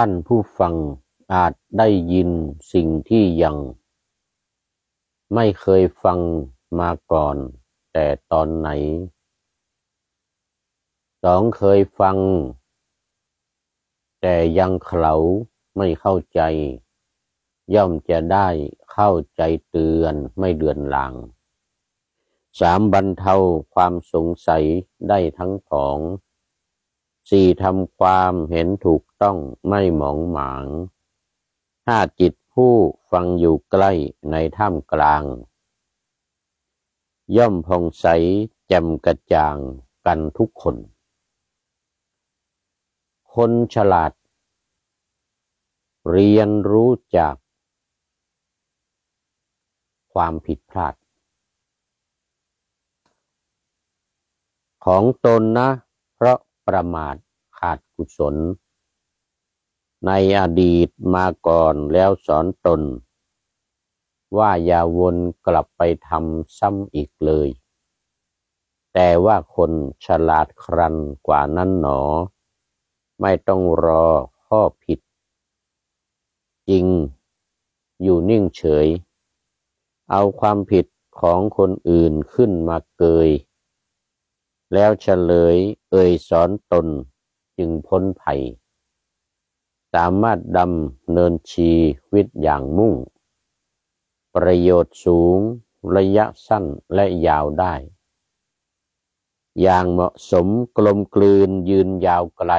ท่านผู้ฟังอาจได้ยินสิ่งที่ยัง ไม่เคยฟังมาก่อน แต่ตอนไหนสองเคยฟัง แต่ยังเขาไม่เข้าใจ ย่อมจะได้เข้าใจเตือนไม่เดือนหลังสามบรรเทาความสงสัยได้ทั้งผอง สี่ทำความเห็นถูกต้องไม่หมองหมางห้าจิตผู้ฟังอยู่ใกล้ในถ้ำกลาง ย่อมพองใสแจ่มกระจ่างกันทุกคน คนฉลาด เรียนรู้จาก ความผิดพลาด ของตนนะ เพราะประมาท ขาดกุศล ในอดีตมาก่อนแล้วสอนตน ว่าอย่าวนกลับไปทำซ้ำอีกเลย แต่ว่าคนฉลาดครันกว่านั้นหนอ ไม่ต้องรอข้อผิด จริง อยู่นิ่งเฉย เอาความผิดของคนอื่นขึ้นมาเกยแล้วเฉลยเอ่ยสอนตน จึงพ้นภัย สามารถดำเนินชีวิตอย่างมุ่ง ประโยชน์สูงระยะสั้นและยาวได้ อย่างเหมาะสมกลมกลืนยืนยาวไกล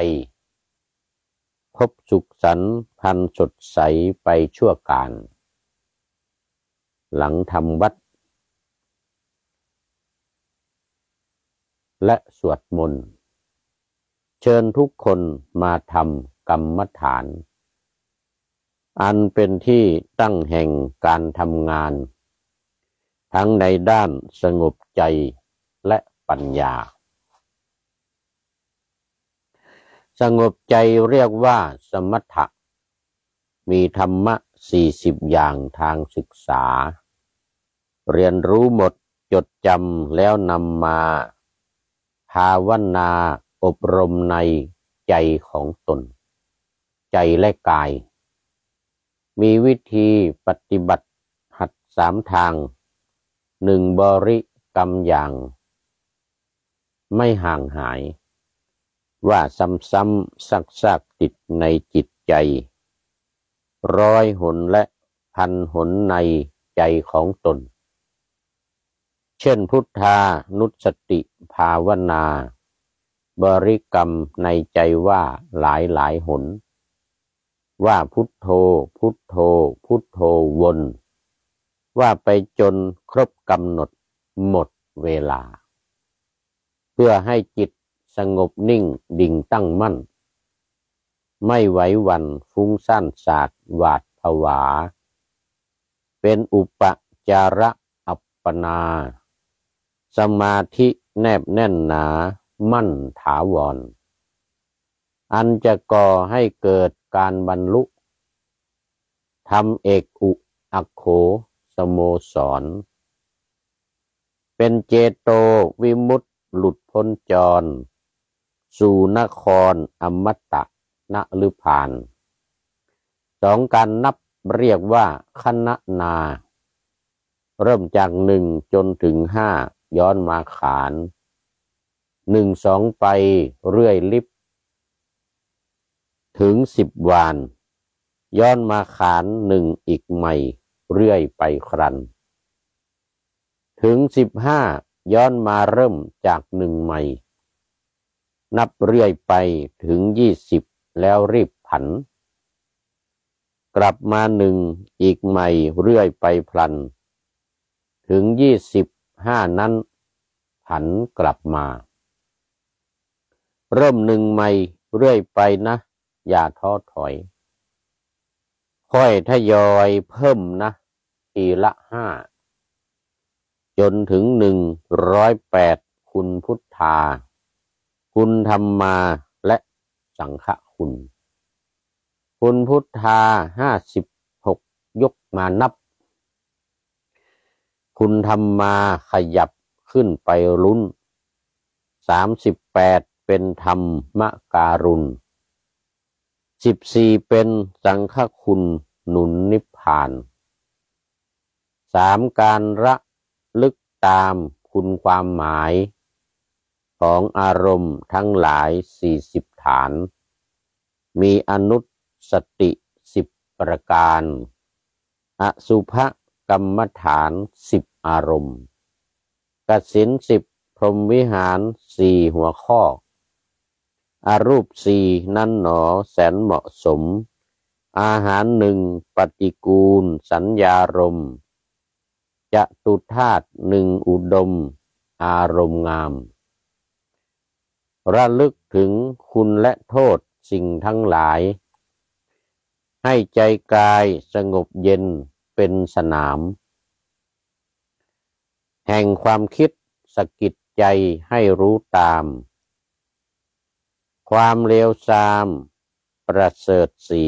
พบสุขสันพันสดใสไปชั่วการ หลังทำวัด และสวดมนต์ เชิญทุกคนมาทำกรรมฐาน อันเป็นที่ตั้งแห่งการทำงาน ทั้งในด้านสงบใจและปัญญา สงบใจเรียกว่าสมถะ มีธรรมะสี่สิบอย่างทางศึกษา เรียนรู้หมดจดจำแล้วนำมา ภาวนา อบรมในใจของตน ใจและกาย มีวิธีปฏิบัติหัดสามทางหนึ่งบริกรรมอย่าง ไม่ห่างหาย ว่าซ้ำๆซักๆติดในจิตใจ ร้อยหนและพันหนในใจของตน เช่นพุทธานุสติภาวนา บริกรรมในใจว่าหลายหลายหน ว่าพุทโธ พุทโธ พุทโธวน ว่าไปจนครบกำหนดหมดเวลา เพื่อให้จิตสงบนิ่งดิ่งตั้งมั่น ไม่ไหววันฟุ้งซ่านศาสตร์หวาดผวา เป็นอุปจาระอัปปนา สมาธิแนบแน่นหนา มั่นถาวร อันจะก่อให้เกิดการบรรลุทำเอกอุอักโขสโมสร เป็นเจโตวิมุตติหลุดพ้นจร สู่นครอมตะนลุพานสองการนับเรียกว่าคณะนา เริ่มจากหนึ่งจนถึงห้าย้อนมาขาน หนึ่งสองไปเรื่อยลิบ ถึงสิบวาน ย้อนมาขานหนึ่งอีกใหม่ เรื่อยไปครัน ถึงสิบห้าย้อนมาเริ่มจากหนึ่งใหม่ นับเรื่อยไปถึงยี่สิบแล้วรีบผัน กลับมาหนึ่งอีกใหม่เรื่อยไปพลัน ถึงยี่สิบห้านั้นผันกลับมา เริ่มหนึ่งใหม่เรื่อยไปนะ อย่าท้อถอย ค่อยทยอยเพิ่มนะ ทีละห้า จนถึงหนึ่งร้อยแปดคุณพุทธา คุณธรรมาและสังฆคุณ คุณพุทธาห้าสิบหกยกมานับ คุณทำมาขยับขึ้นไปลุ้นสามสิบแปด เป็นธรรมการุณสิบสี่เป็นสังฆคุณหนุนนิพพานสามการระลึกตามคุณความหมายของอารมณ์ทั้งหลายสี่สิบฐาน มีอนุสติสิบประการ อสุภกรรมฐานสิบอารมณ์กสินสิบพรหมวิหารสี่หัวข้อ อารูปสี่นั้นหนอแสนเหมาะสม อาหารหนึ่งปฏิกูล สัญญารมจะตุธาตุหนึ่งอุดม อารมณ์งาม ระลึกถึงคุณและโทษสิ่งทั้งหลาย ให้ใจกายสงบเย็นเป็นสนาม แห่งความคิดสกิดใจให้รู้ตาม ความเลวทราม ประเสริฐสี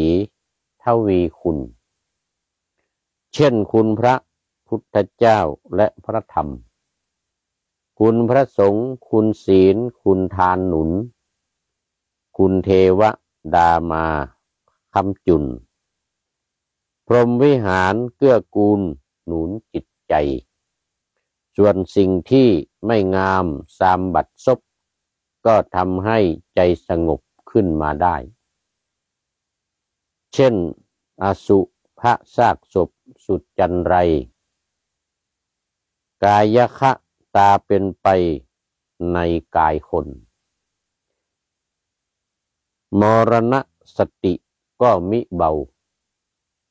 ทวีคุณ เช่นคุณพระพุทธเจ้าและพระธรรม คุณพระสงฆ์คุณศีล คุณทานหนุน คุณเทวดามาคำจุน พรหมวิหารเกื้อกูลหนุนจิตใจ ส่วนสิ่งที่ไม่งามสามบัดซบ ก็ทำให้ใจสงบขึ้นมาได้ เช่น อสุภะซากศพสุดจันไร กายคะตาเป็นไปในกายคน มรณะสติก็มิเบา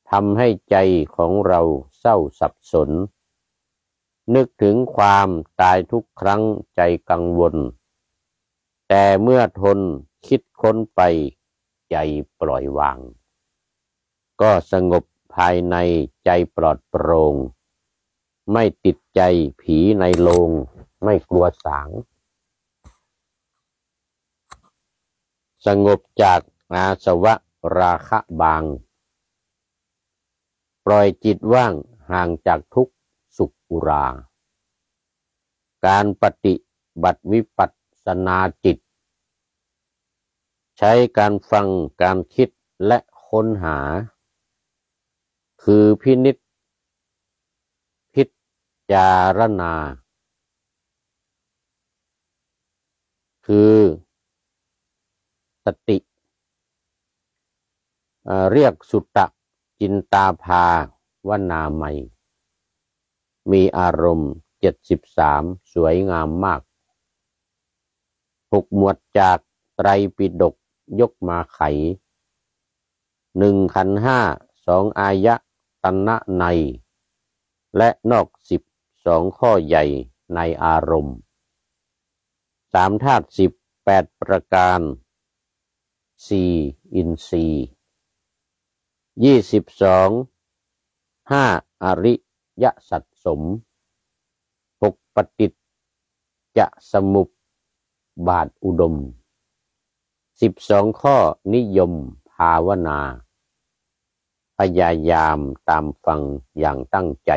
ทำให้ใจของเราเศร้าสับสน นึกถึงความตายทุกครั้งใจกังวล แต่เมื่อทนคิดค้นไปใจปล่อยวาง ก็สงบภายในใจปลอดโปรง่งไม่ติดใจผีในโลง ไม่กลัวสาง สงบจากอาสวะราคะบาง ปล่อยจิตว่างห่างจากทุกสุขุรา การปฏิบัติวิปัส สนาจิต ใช้การฟังการคิดและค้นหา คือพินิษพิจารณา คือสติ เรียกสุตตะจินตาภาวนาไมมีอารมณ์เจ็ดสิบสามสวยงามมาก หกหมวดจากไตรปิฎกยกมาไขหนึ่งขันห้าสองอายะตันะใน และนอกสิบสองข้อใหญ่ในอารมณ์สามธาตุสิบแปดประการสี่อินทรีย์ยี่สิบสองห้าอริยสัตสมหกปฏิจจะสมุป บาทอุดมสิบสองข้อนิยมภาวนา พยายามตามฟังอย่างตั้งใจ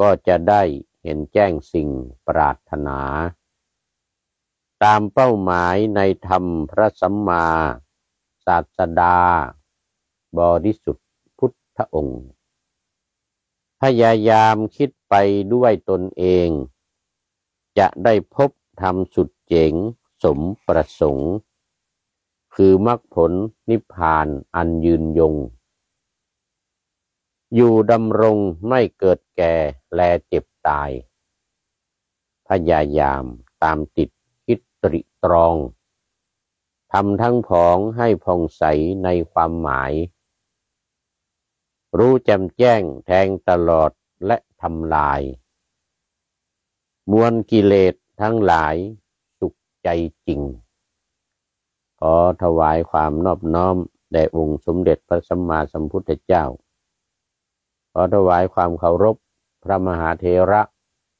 ก็จะได้เห็นแจ้งสิ่งปรารถนา ตามเป้าหมายในธรรมพระสัมมาศาสดา บริสุทธิ์พุทธองค์ พยายามคิดไปด้วยตนเอง จะได้พบธรรมสุด เจ๋ง สมประสงค์ คือมรรคผลนิพพานอันยืนยง อยู่ดำรงไม่เกิดแก่แลเจ็บตาย พยายามตามติดคิดตริตรองทำทั้งผองให้พองใสในความหมาย รู้แจ่มแจ้งแทงตลอดและทำลาย มวลกิเลสทั้งหลาย ใจจริง ขอถวายความนอบน้อมแด่องค์สมเด็จพระสัมมาสัมพุทธเจ้า ขอถวายความเคารพพระมหาเทระ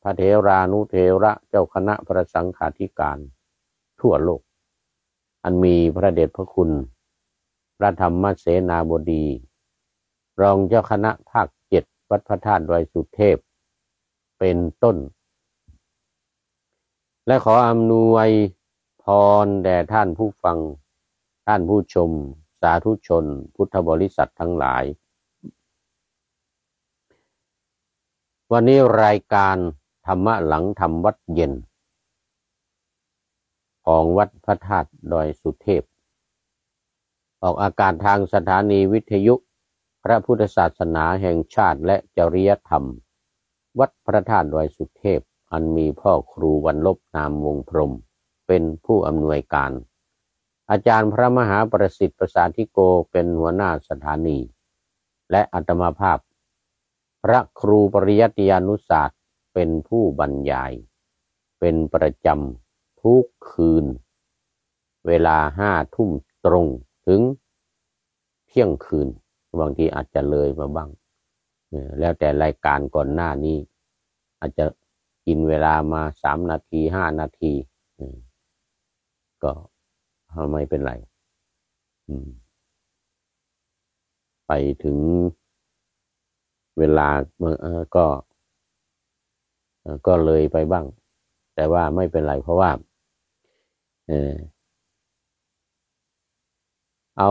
พระเทรานุเทระเจ้าคณะพระสังฆาธิการ ทั่วโลก อันมีพระเดชพระคุณ พระธรรมเสนาบดี รองเจ้าคณะภาคเจ็ดวัดพระธาตุดอยสุเทพ เป็นต้น และขออำนวยพรแด่ท่านผู้ฟัง ท่านผู้ชม สาธุชน พุทธบริษัททั้งหลาย วันนี้รายการธรรมะหลังธรรมวัดเย็น ของวัดพระธาตุดอยสุเทพ ออกอากาศทางสถานีวิทยุ พระพุทธศาสนาแห่งชาติและจริยธรรม วัดพระธาตุดอยสุเทพ อันมีพ่อครูวันลบนามวงพรม เป็นผู้อำนวยการ อาจารย์พระมหาประสิทธิ์ประสาธิโกเป็นหัวหน้าสถานี และอัตมาภาพ พระครูปริยัติยานุศาสตร์เป็นผู้บรรยาย เป็นประจำทุกคืน เวลาห้าทุ่มตรงถึงเที่ยงคืน บางทีอาจจะเลยมาบ้าง แล้วแต่รายการก่อนหน้านี้ อาจจะ กินเวลามาสามนาทีห้านาทีก็ไม่เป็นไรไปถึงเวลาก็ก็เลยไปบ้าง แต่ว่าไม่เป็นไรเพราะว่าเอา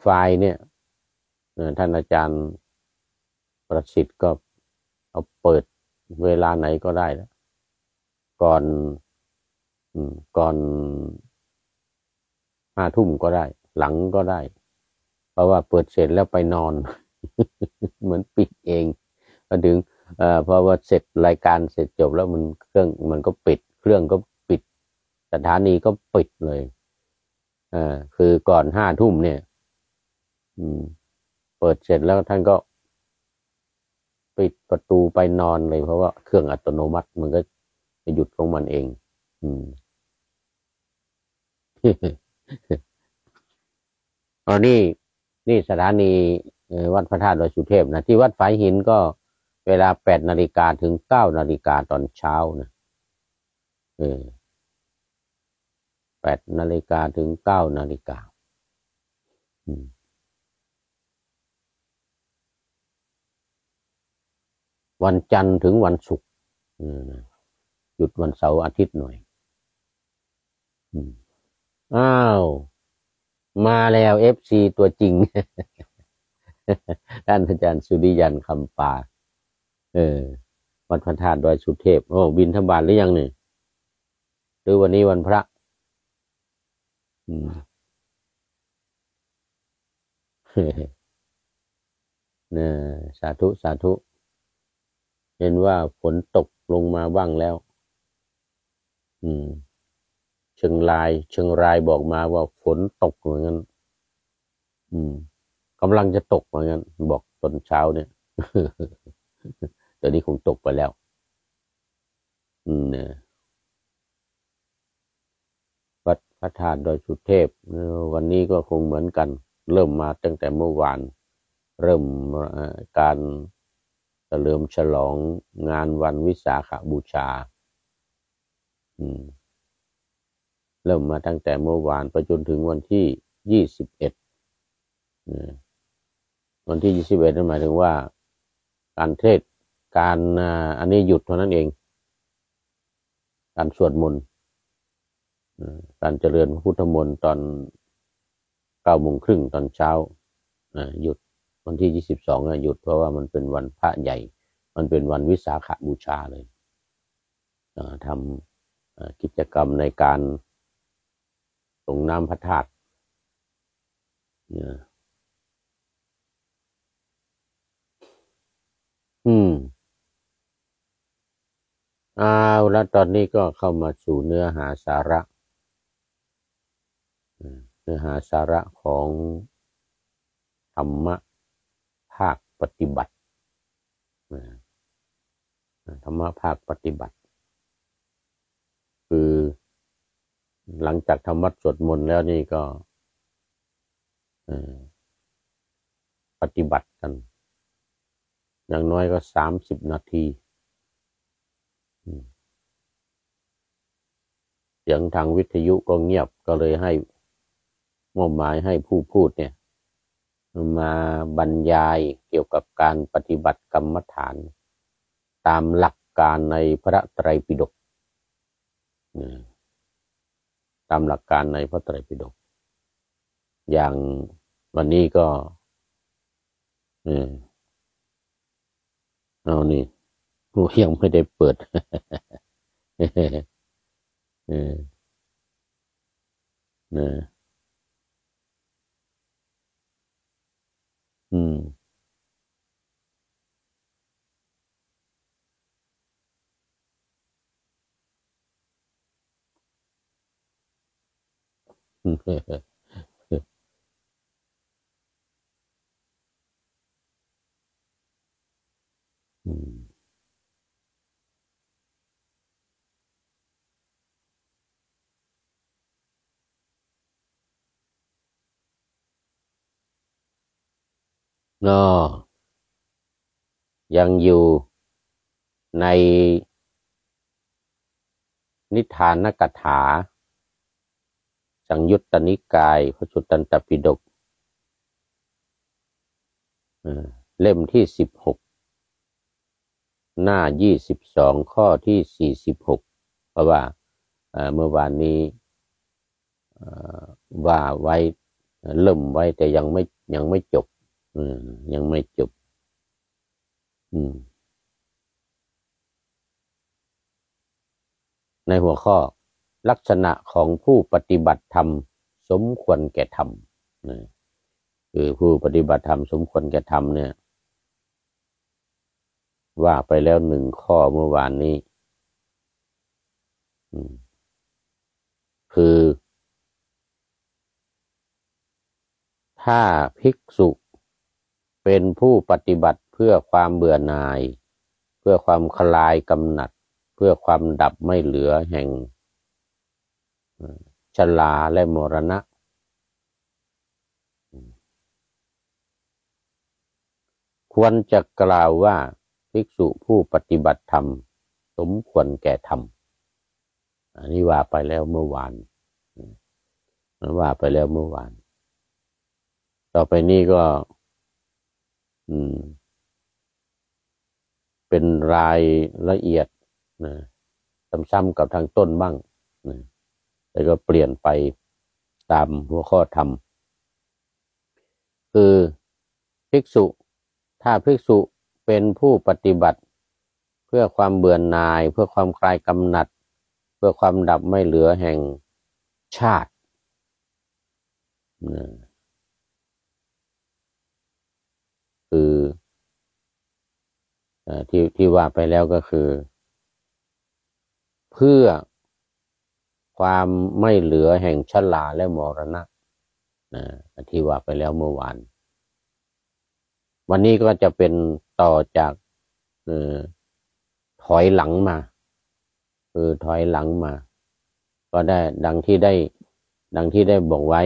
ไฟล์เนี่ยท่านอาจารย์ ประสิทธิ์ก็เอาเปิดเวลาไหนก็ได้แล้วก่อนก่อนห้าทุ่มก็ได้ หลังก็ได้ เพราะว่าเปิดเสร็จแล้วไปนอน เหมือนปิดเองพอถึงเอ่อพอว่าเสร็จรายการเสร็จจบแล้วมันเครื่องมันก็ปิด เครื่องก็ปิด สถานีก็ปิดเลยอ่าคือก่อนห้าทุ่มเนี่ย อืม เปิดเสร็จแล้วท่านก็ ปิดประตูไปนอนเลย เพราะว่าเครื่องอัตโนมัติมันก็จะหยุดของมันเอง อืมอันนี้นี่สถานีวัดพระธาตุดอยสุเทพนะที่วัดฝายหินก็เวลาแปดนาฬิกาถึงเก้านาฬิกาตอนเช้านะเออแปดนาฬิกาถึงเก้านาฬิกาอือ วันจันทร์ถึงวันศุกร์หยุดวันเสาร์อาทิตย์หน่อยอ้าว มาแล้วเอฟซีตัวจริง ท่านอาจารย์สุริยันคำปาเออ วัดพระธาตุดอยสุเทพ โอ้ บินธบาตหรือยังเนี่ยหรือวันนี้วันพระ อืมนะสาธุ สาธุ เห็นว่าฝนตกลงมาบ้างแล้ว อืม เชียงราย เชียงรายบอกมาว่าฝนตกเหมือนกันอืมกำลังจะตกเหมือนกันบอกตอนเช้าเนี่ยตอนนี้คงตกไปแล้ว อืมเนี่ยวัดพระธาตุโดยสุเทพ วันนี้ก็คงเหมือนกัน เริ่มมาตั้งแต่เมื่อวาน เริ่มการ เฉลิมฉลองงานวันวิสาขบูชา เริ่มมาตั้งแต่เมื่อวานไปจนถึงวันที่ยี่สิบเอ็ดวันที่ยี่สิบเอ็ดนั่นหมายถึงว่า การเทศการอันนี้หยุดเท่านั้นเอง การสวดมนต์การเจริญพระพุทธมนต์ตอนเก้าโมงครึ่งตอนเช้าหยุด วันที่ยี่สิบสองหยุดเพราะว่ามันเป็นวันพระใหญ่ มันเป็นวันวิสาขบูชาเลยทำกิจกรรมในการส่งน้ำพระธาตุอืมเอาแล้วตอนนี้ก็เข้ามาสู่เนื้อหาสาระ เนื้อหาสาระของธรรมะ ภาคปฏิบัติธรรมะภาคปฏิบัติ คือหลังจากทำวัดสวดมนต์แล้วนี่ก็ปฏิบัติกัน อย่างน้อยก็สามสิบนาทีเสียงทางวิทยุก็เงียบก็เลยให้มอบหมายให้ผู้พูดเนี่ย มาบรรยายเกี่ยวกับการปฏิบัติกรรมฐาน ตามหลักการในพระไตรปิฎกตามหลักการในพระไตรปิฎกอย่างวันนี้ก็เอานี่กูยังไม่ได้เปิดเออนะอื มอืมก็ยังอยู่ในนิทานกถา สังยุตตนิกายพระสุตตันตปิฎกเล่มที่สิบหกหน้ายี่สิบสองข้อที่สี่สิบหกเพราะว่าเมื่อวานนี้ว่าไว้เริ่มไว้แต่ยังไม่ยังไม่จบ ยังไม่จบในหัวข้อ ลักษณะของผู้ปฏิบัติธรรม สมควรแก่ธรรมคือผู้ปฏิบัติธรรมสมควรแก่ธรรมเนี่ย ว่าไปแล้วหนึ่งข้อเมื่อวานนี้คือ ถ้าภิกษุ เป็นผู้ปฏิบัติเพื่อความเบื่อหน่าย เพื่อความคลายกำหนัด เพื่อความดับไม่เหลือแห่งชลาและมรณะ ควรจะกล่าวว่าภิกษุผู้ปฏิบัติธรรม สมควรแก่ธรรม อันนี้ว่าไปแล้วเมื่อวานว่าไปแล้วเมื่อวาน ต่อไปนี้ก็ เป็นรายละเอียดนะซ้ำๆกับทางต้นบ้างนะแต่ก็เปลี่ยนไปตามหัวข้อธรรม คือภิกษุ ถ้าภิกษุเป็นผู้ปฏิบัติ เพื่อความเบื่อหน่าย เพื่อความคลายกำหนัด เพื่อความดับไม่เหลือแห่งชาตินะ คือที่ที่ว่าไปแล้วก็คือ เพื่อความไม่เหลือแห่งชลาและมรณะนะที่ว่าไปแล้วเมื่อวาน วันนี้ก็จะเป็นต่อจากออถอยหลังมา คือถอยหลังมา ก็ได้ดังที่ได้ ดังที่ได้บอกไว้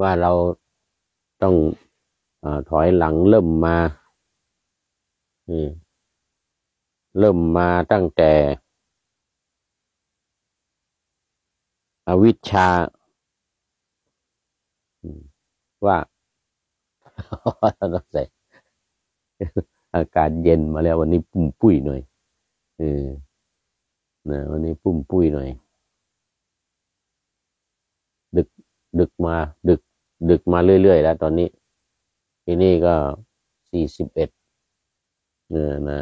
ว่าเราต้อง ถอยหลังเริ่มมาเริ่มมาตั้งแต่ อวิชชา ว่าต้องใส่อากาศเย็นมาแล้ววันนี้ปุ่มปุ้ยหน่อยเออนะวันนี้ปุ่มปุ้ยหน่อย ดึก ดึกมา ดึก ดึกมาเรื่อยๆแล้วตอนนี้ ที่นี่ก็สี่สิบเอ็ดเนี่ยนะ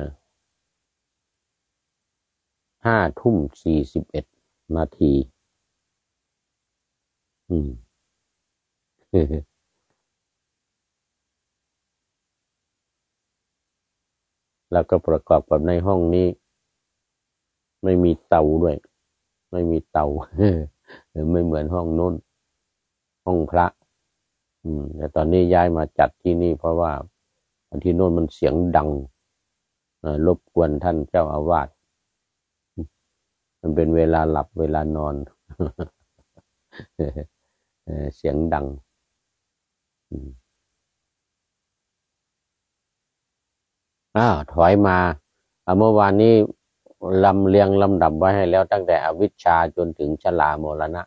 ห้าทุ่มสี่สิบเอ็ดนาที อืมแล้วก็ประกอบกับในห้องนี้ ไม่มีเตาด้วย ไม่มีเตาไม่เหมือนห้องน้น ห้องพระ อืมแต่ตอนนี้ย้ายมาจัดที่นี่เพราะว่าที่โน่นมันเสียงดังรบกวนท่านเจ้าอาวาสมันเป็นเวลาหลับเวลานอน เสียงดังอ้าวถอยมาเมื่อวานนี้ลำเลียงลำดับไว้ให้แล้วตั้งแต่อวิชชาจนถึงชลาโมรณะ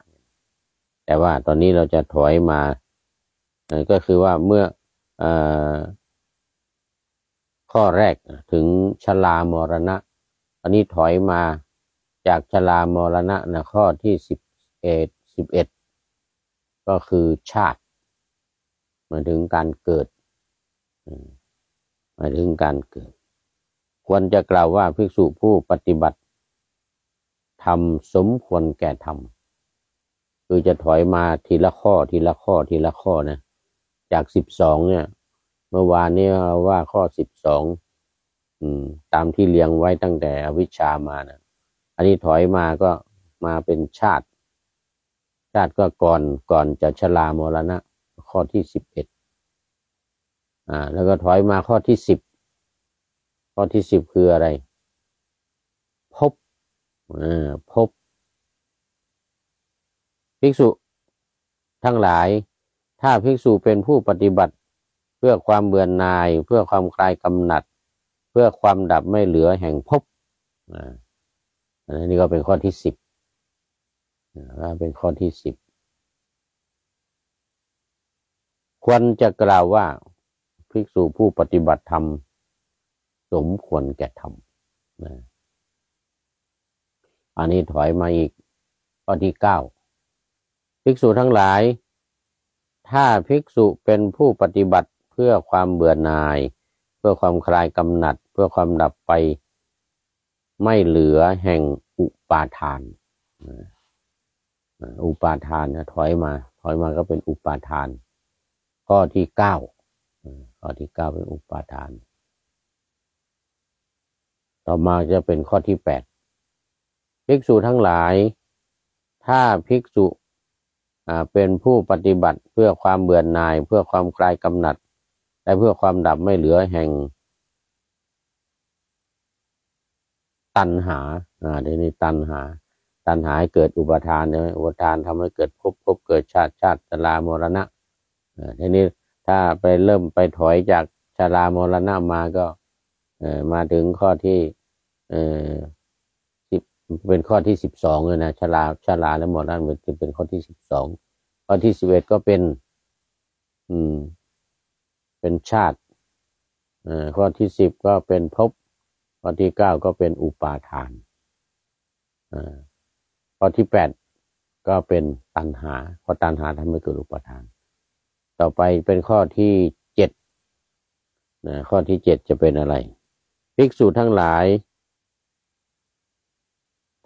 แต่ว่าตอนนี้เราจะถอยมา ก็คือว่าเมื่ออข้อแรกถึงชลามรณะ อันนี้ถอยมาจากชลามรณะนะข้อที่สิบเอ็ดสิบเอ็ดก็คือชาติหมายถึงการเกิดหมายถึงการเกิด ควรจะกล่าวว่าภิกษุผู้ปฏิบัติทำสมควรแก่ทำคือจะถอยมาทีละข้อทีละข้อทีละข้อนะ จากสิบสองเนี่ย เมื่อวานนี้เราว่าข้อสิบสองตามที่เรียงไว้ตั้งแต่อวิชามานะอันนี้ถอยมาก็มาเป็นชาติ ชาติก็ก่อนก่อนจะชรามรณะ ข้อที่สิบเอ็ดอ่า แล้วก็ถอยมาข้อที่สิบข้อที่สิบคืออะไร พบอ่าพบ ภิกษุทั้งหลาย ถ้าภิกษุเป็นผู้ปฏิบัติ เพื่อความเบื่อหน่าย เพื่อความคลายกำหนัด เพื่อความดับไม่เหลือแห่งพบอันนี้ก็เป็นข้อที่สิบเป็นข้อที่สิบควรจะกล่าวว่าภิกษุผู้ปฏิบัติธรรม สมควรแก่ธรรมนะอันนี้ถอยมาอีกข้อที่เก้าภิกษุทั้งหลาย ถ้าภิกษุเป็นผู้ปฏิบัติเพื่อความเบื่อหน่าย เพื่อความคลายกำหนัด เพื่อความดับไป ไม่เหลือแห่งอุปาทาน อุปาทานถอยมา ถอยมาก็เป็นอุปาทาน ข้อที่เก้าข้อที่เก้าเป็นอุปาทาน ต่อมาจะเป็นข้อที่แปดภิกษุทั้งหลาย ถ้าภิกษุ เป็นผู้ปฏิบัติเพื่อความเบื่อหน่าย เพื่อความคลายกำหนัด และเพื่อความดับไม่เหลือแห่ง ตัณหาอ่าเดี๋ยวนี้ตัณหา ตัณหาให้เกิดอุปทานเนี่ยอุปทานทำให้เกิดภพภพเกิดชาติชาติชรามรณะอ่าทีนี้ถ้าไปเริ่มไปถอยจากชรามรณะมาก็เออมาถึงข้อที่เออ เป็นข้อที่สิบสองเลยนะชราชราและมรณะมันจะเป็นข้อที่สิบสองข้อที่สิบเอ็ดก็เป็น อืม เป็นชาติเออข้อที่สิบก็เป็นภพข้อที่เก้าก็เป็นอุปาทานอข้อที่แปดก็เป็นตัณหาเพราะตัณหาทำให้เกิดอุปาทาน ต่อไปเป็นข้อที่เจ็ดนะข้อที่เจ็ดจะเป็นอะไร ภิกษุทั้งหลาย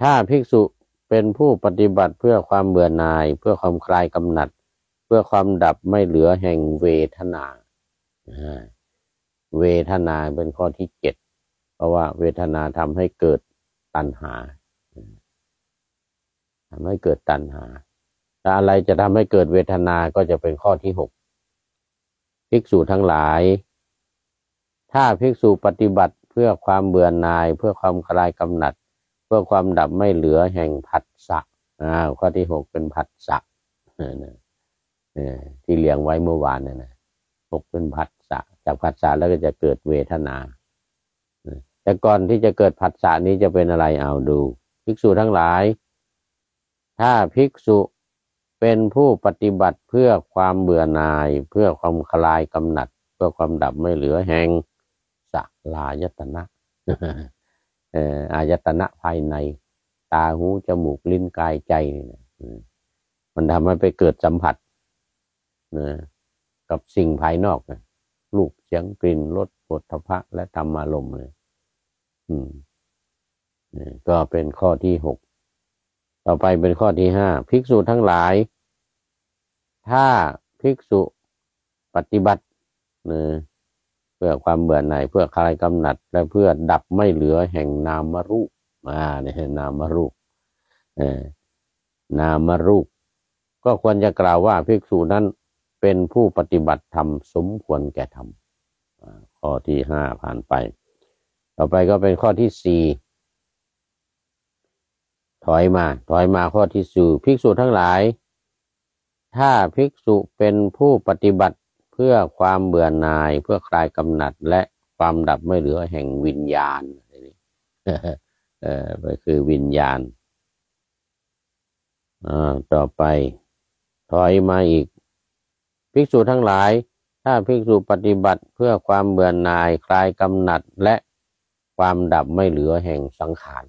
ถ้าภิกษุเป็นผู้ปฏิบัติเพื่อความเบื่อหน่าย เพื่อความคลายกำหนัด เพื่อความดับไม่เหลือแห่งเวทนาเวทนาเป็นข้อที่เจ็ดเพราะว่าเวทนาทำให้เกิดตัณหาทำให้เกิดตัณหาถ้าอะไรจะทำให้เกิดเวทนาก็จะเป็นข้อที่หกภิกษุทั้งหลาย ถ้าภิกษุปฏิบัติเพื่อความเบื่อหน่าย เพื่อความคลายกำหนัด พื่อความดับไม่เหลือแห่งผัสสะอ่าข้อที่หกเป็นผัสสะที่เลี้ยงไว้เมื่อวานเนี่ยนะหกเป็นผัสสะจากผัสสะแล้วก็จะเกิดเวทนาแต่ก่อนที่จะเกิดผัสสะนี้จะเป็นอะไรเอาดู ภิกษุทั้งหลาย ถ้าภิกษุเป็นผู้ปฏิบัติเพื่อความเบื่อหน่าย เพื่อความคลายกำหนัด เพื่อความดับไม่เหลือแห่งสลายตนะ อ่ออายตนะภายใน ตาหูจมูกลิ้นกายใจมันทำให้ไปเกิดสัมผัสนะกับสิ่งภายนอกนะลูกเสียงกลิ่นรสปทพะและธรรมารมณ์เลยก็เป็นข้อที่หกต่อไปเป็นข้อที่ห้าภิกษุทั้งหลาย ถ้าภิกษุปฏิบัติเพื่อความเบื่อหน่ายเพื่อคลายกำหนัด และเพื่อดับไม่เหลือแห่งนามรูปอ่านี่ยนามรูปนามรูป ก็ควรจะกล่าวว่าภิกษุนั้นเป็นผู้ปฏิบัติธรรมสมควรแก่ธรรมข้อที่ห้าผ่านไป ต่อไปก็เป็นข้อที่สี่ถอยมา ถอยมาข้อที่สี่ภิกษุทั้งหลาย ถ้าภิกษุเป็นผู้ปฏิบัติ พื่อความเบื่อหน่าย เพื่อคลายกำหนัดและความดับไม่เหลือแห่งวิญญาณเออคือวิญญาณอ่าต่อไปถอยมาอีก ภิกษุทั้งหลาย ถ้าภิกษุปฏิบัติเพื่อความเบื่อหน่าย คลายกำหนัดและความดับไม่เหลือแห่งสังขาร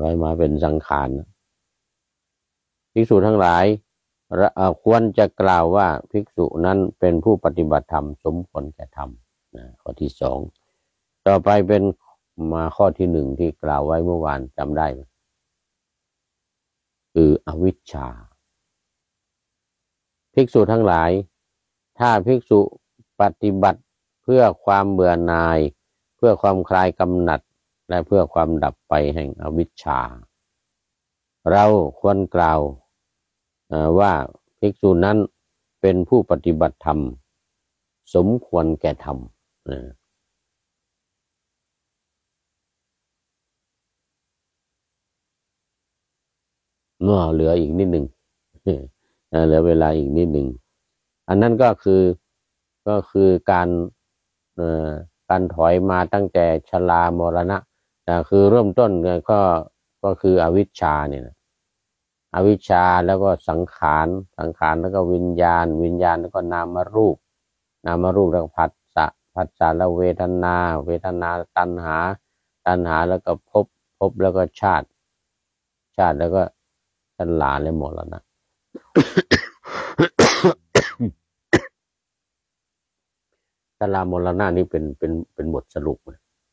ร้อยมาเป็นสังขารภิกษุทั้งหลาย ควรจะกล่าวว่าภิกษุนั้นเป็นผู้ปฏิบัติธรรมสมควรแก่ธรรมข้อที่สองต่อไปเป็นมาข้อที่หนึ่งที่กล่าวไว้เมื่อวานจำได้ไหมคืออวิชชา ภิกษุทั้งหลาย ถ้าภิกษุปฏิบัติเพื่อความเบื่อหน่าย เพื่อความคลายกำหนัด และเพื่อความดับไปแห่งอวิชชา เราควรกล่าว ว่าภิกษุนั้นเป็นผู้ปฏิบัติธรรม สมควรแก่ธรรมเมื่อเหลืออีกนิดหนึ่งเหลือเวลาอีกนิดหนึ่ง อันนั้นก็คือก็คือการการถอยมาตั้งแต่ชลามรณะคือเริ่มต้นก็ก็คืออวิชชาเนี่ย อวิชชาแล้วก็สังขาร สังขารแล้วก็วิญญาณ วิญญาณแล้วก็นามรูป นามรูปแล้วก็ผัสสะผัสสะแล้วเวทนา เวทนาตัณหา ตัณหาแล้วก็พบพบแล้วก็ชาติ ชาติแล้วก็ชลาและหมดแล้วนะชลามรณะนี่เป็นเป็นเป็นบทสรุป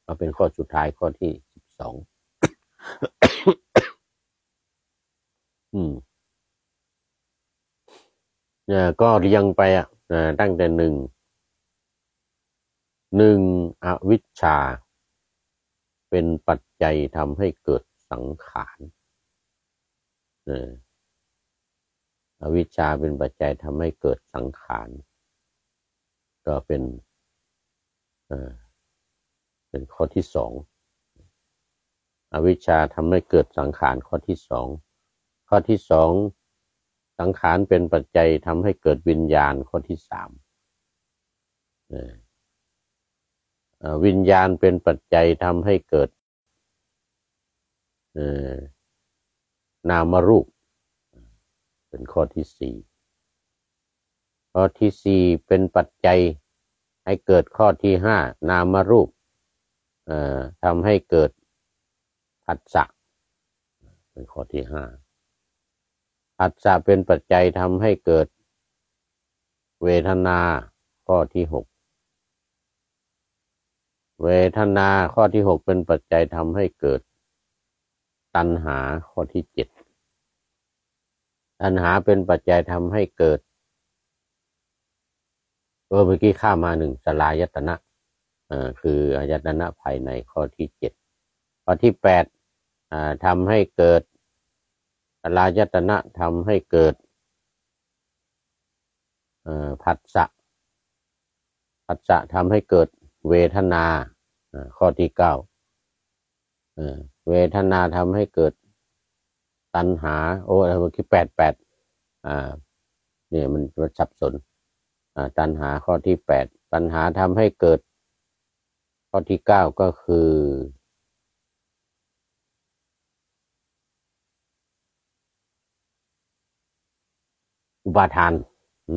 มาเป็นข้อสุดท้ายข้อที่สิบสอง อืมเนี่ยก็เรียงไปอะตั้งแต่หนึ่งหนึ่งอวิชชา เป็นปัจจัยทำให้เกิดสังขารอวิชชาเป็นปัจจัยทำให้เกิดสังขารก็เป็นเป็นข้อที่สองอวิชชาทำให้เกิดสังขารข้อที่สอง ข้อที่สองสังขารเป็นปัจจัยทำให้เกิดวิญญาณข้อที่สามวิญญาณเป็นปัจจัยทำให้เกิดนามรูป เป็นข้อที่สี่ข้อที่สี่เป็นปัจจัยให้เกิดข้อที่ห้านามรูปทำให้เกิดผัสสะเป็นข้อที่ห้า อัศจะเป็นปัจจัยทำให้เกิด เวทนาข้อที่หกเวทนาข้อที่หกเป็นปัจจัยทำให้เกิด ตัณหาข้อที่เจ็ดตัณหาเป็นปัจจัยทำให้เกิดเออเมื่อกี้ข้ามาหนึ่งสลายตนะเอ่อคืออายตนะภายในข้อที่เจ็ดข้อที่แปดอ่าทำให้เกิด ลายตนะทำให้เกิดผัสสะผัสสะทำให้เกิดเวทนาข้อที่เก้าเวทนาทำให้เกิดตัณหา โอ้เมื่อกี้แปดแปดเนี่ยมันมันสับสนตัณหาข้อที่แปดตัณหาทำให้เกิด ข้อที่เก้าก็คือ อุปาทาน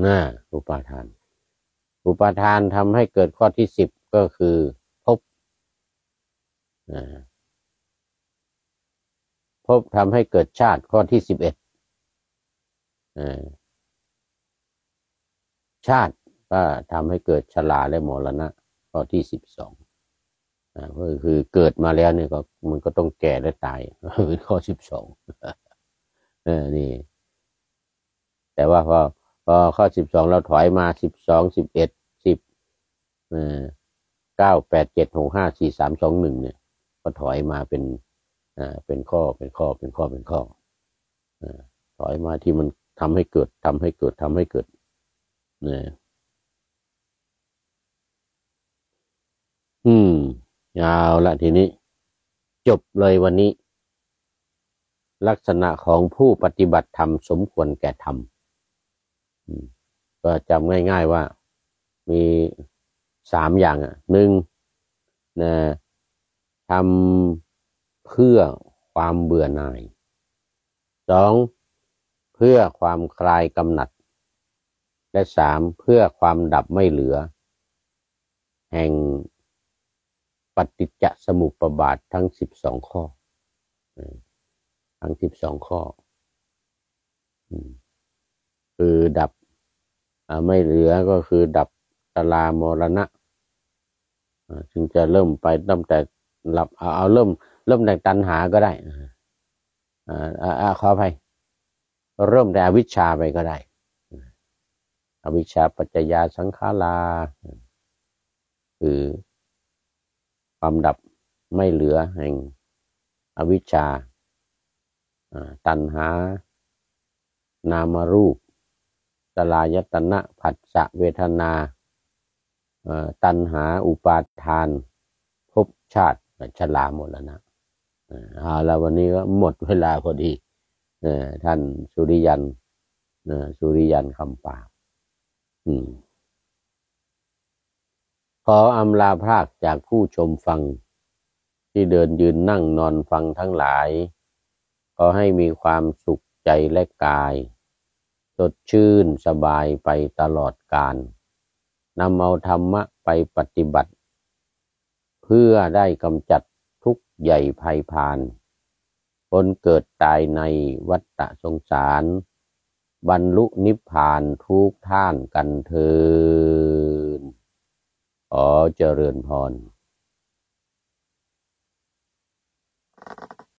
นะอุปาทาน อุปาทานทำให้เกิดข้อที่สิบก็คือพบพบทำให้เกิดชาติข้อที่สิบเอ็ดชาติก็ทำให้เกิดชลาและมรณะ ข้อที่สิบสองก็คือเกิดมาแล้วเนี่ยก็มันก็ต้องแก่และตายเป็นข้อสิบสองเออนี่ แต่ว่าพอพอข้อสิบสองเราถอยมาสิบสองสิบเอ็ดสิบเก้าแปดเจ็ดหกห้าสี่สามสองหนึ่งเนี่ย ก็ถอยมาเป็นอ่าเป็นข้อเป็นข้อเป็นข้อเป็นข้ออถอยมาที่มันทำให้เกิดทำให้เกิดทำให้เกิดเนี่ยอืมยาวละทีนี้ จบเลยวันนี้ ลักษณะของผู้ปฏิบัติธรรมสมควรแก่ธรรม ก็จำง่าย ๆว่ามีสามอย่างอะหนึ่งนะทำเพื่อความเบื่อหน่ายสองเพื่อความคลายกำหนัด และสามเพื่อความดับไม่เหลือ แห่งปฏิจจสมุปบาททั้งสิบสองข้อ ทั้งสิบสองข้อ คือดับ ไม่เหลือก็คือดับตลามรณะจึงจะเริ่มไปตั้งแต่หลับเอาเอาเริ่ม เริ่มแต่ตัณหาก็ได้อ่าอ่าขออภัยเริ่มแต่อวิชชาไปก็ได้ อวิชชาปัจจยาสังขาราคือความดับไม่เหลือแห่งอวิชชาตัณหา นามรูป สลายตนะผัสสะเวทนาตัณหาอุปาทานภพชาติชลาหมดแล้วนะเอาล้ววันนี้ก็หมดเวลาพอดีท่านสุริยันสุริยันคำปากขออำลาพรากจากผู้ชมฟัง ที่เดินยืนนั่งนอนฟังทั้งหลาย ขอให้มีความสุขใจและกาย สดชื่นสบายไปตลอดกาลนำเอาธรรมะไปปฏิบัติ เพื่อได้กำจัดทุกใหญ่ภัยพานคนเกิดตายในวัฏสงสาร บรรลุนิพพานทุกท่านกันเถินขอเจริญพร